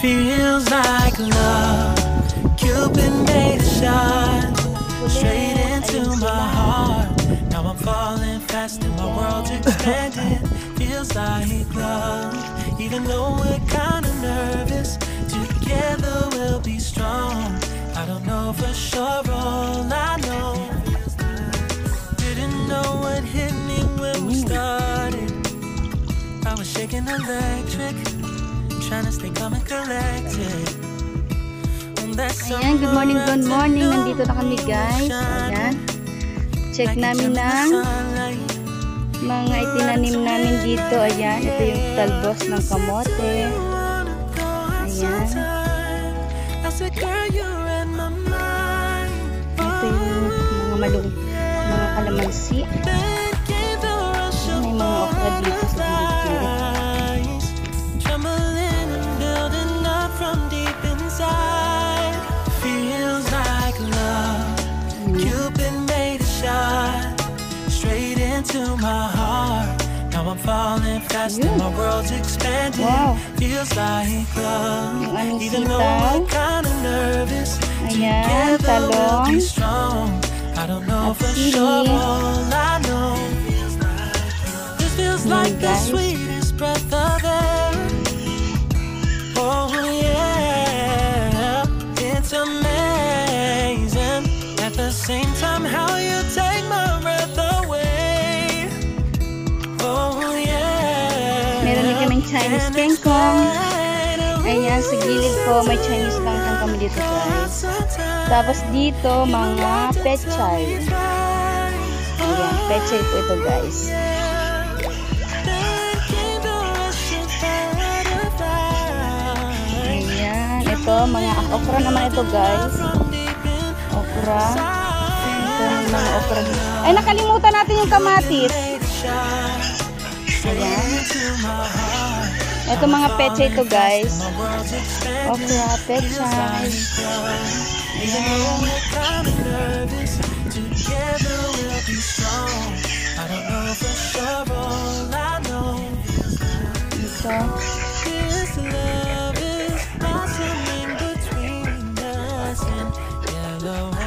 Feels like love. Cupid made a shot straight into my heart. Now I'm falling fast and my world's expanding. Feels like love. Even though we're kinda nervous, together we'll be strong. I don't know for sure, all I know. Didn't know what hit me when we started. I was shaking electric, Ayan, good morning, good morning. Nandito na kami guys. Ayan. Check namin ng mga itinanim namin dito. Ayan, ito yung talbos ng kamote. Ayan. Ito yung mga malung, mga kalamansi. May mga okra dito sa gilid-gilid. Into my heart. Now I'm falling fast and my world's expanding. Wow. Feels like love. Aming Even though sitaw. we're kinda nervous, Ayan, together we'll be strong. I don't know At for sure, all I know. This feels like the guys. Din kaming Chinese of Ayan, sa gilid po, may Chinese kangkong kami dito guys. Tapos dito, mga pechay. Ayan, pechay po ito guys. Ayan, ito, mga okra naman ito guys. Okra. Ito mga okra. Ay, nakalimutan natin yung kamatis. Ayan. Ito mga pechay ito guys. Okra, pechay. Ayan. Ito. This love is blossoming between us in yellow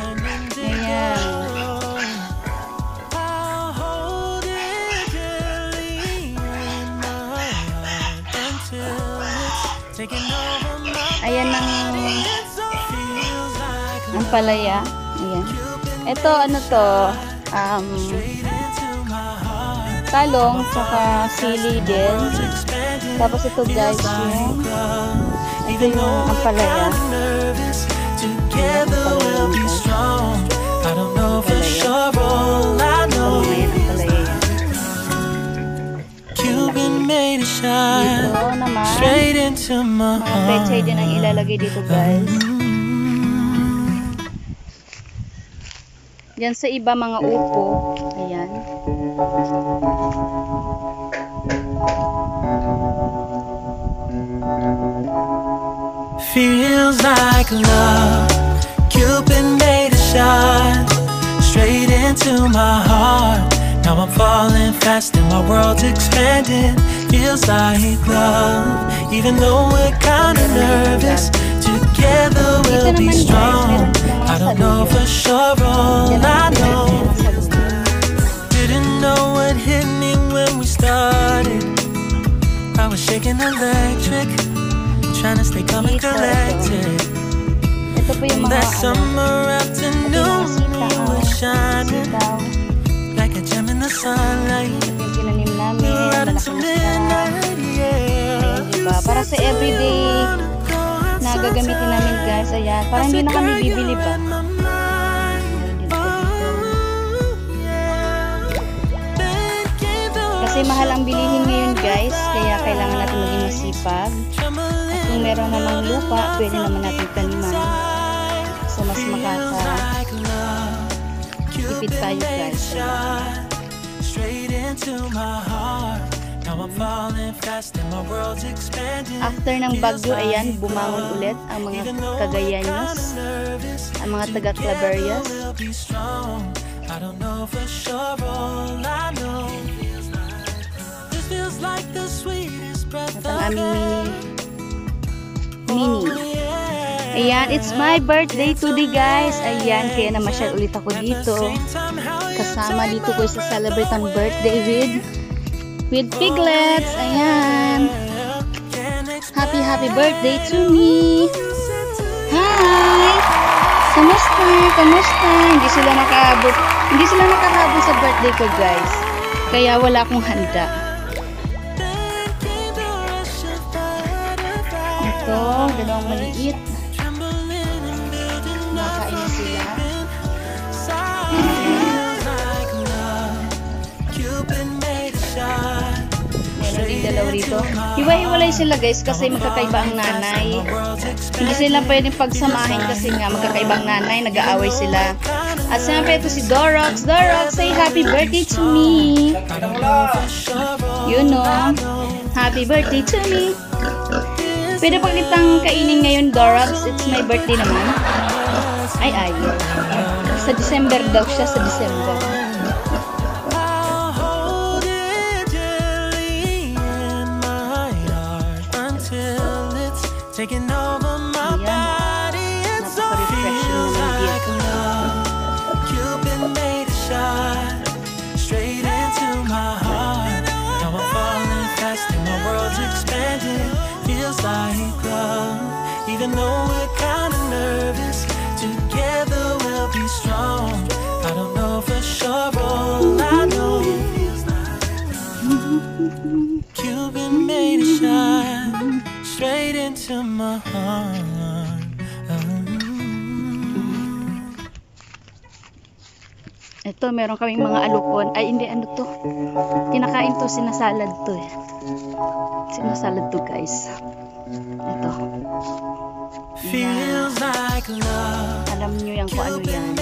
like ang palaya. Ayan. Ito, ano to? Um, heart. talong, saka sili din. Tapos ito guys, yung ito yung though ang palaya. I'm nervous, together we'll be strong. I don't know for sure, all I know. Yan. Cuban made a naman, straight into my mga pechay heart. din ang ilalagay dito guys. Yan sa iba mga upo. Ayan. Feels like love. Cupid made a shot straight into my heart. Now I'm falling fast and my world's expanding. Feels like love. Even though we're kinda nervous, together we'll be strong. I don't know for sure, all I know. Didn't know what hit me when we started. I was shaking electric, trying to stay calm and collected. And that summer afternoon was shining like a gem in the sunlight. Right into midnight, yeah. Para sa everyday gagamitin namin guys. Ayan. Para hindi na kami bibili po dito. Kasi mahal ang bilihin ngayon guys. Kaya kailangan natin maging masipag. At kung meron namang lupa, pwede naman natin taniman. So mas makaka-tipid tayo guys. Straight into my heart. After ng bagyo, ayan, bumangon ulit ang mga Cagayanos, ang mga taga Claveria. We'll be strong. I don't know for sure, all I know. This feels like the sweetest breath aming mini mini. Ayan, it's my birthday today guys. Ayan, kaya namasyal ulit ako dito. Kasama dito ko sa celebrate ang birthday with with piglets. Ayan. Happy happy birthday to me. Hi! Kamusta? Kamusta? Hindi sila nakaabot. Hindi sila nakahabol sa birthday ko guys. Kaya wala akong handa. Ito, dalawang maliit. Dalaw rito. Hiwa-hiwalay sila guys kasi magkakaiba ang nanay. Hindi sila pwedeng pagsamahin kasi nga magkakaibang nanay, nag-aaway sila. At siyempre ito si Dorox. Dorox, say happy birthday to me. You know, happy birthday to me. Pwede pa kitang kainin ngayon, Dorox. It's my birthday naman. Ay, ay. Sa December daw siya, sa December. Taking over my Ayan. body, it's so Napaka-refreshing feels like love. Cupid made a shot straight into my heart. Now I'm falling fast and my world's expanding. Feels like love, even though into my heart. Ito, meron kaming mga alupon. Ay, hindi, ano to? Kinakain to, sinasalad to eh. Sinasalad to, guys. Ito. Feels like love. Alam nyo yan kung ano yan.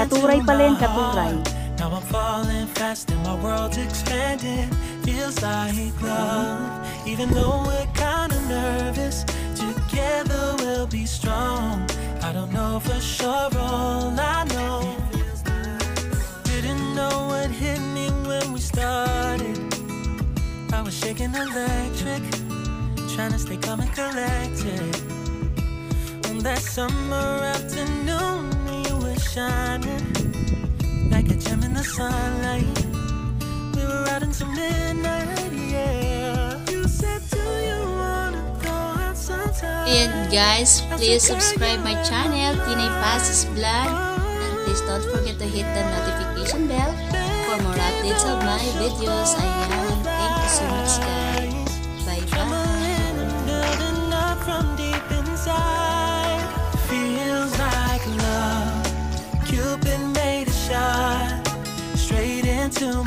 Katuray pala yan, katuray. Now I'm falling fast and my world's expanding. Feels like love, even though we're kinda nervous. Together we'll be strong. I don't know for sure, all I know. Didn't know what hit me when we started. I was shaking electric, trying to stay calm and collected. On that summer afternoon, you were shining like a gem in the sunlight. We were out until midnight, And guys, please subscribe my channel, Tinay Passes Vlog. And please don't forget to hit the notification bell for more updates of my videos. Ayan, thank you so much guys.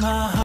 Bye-bye.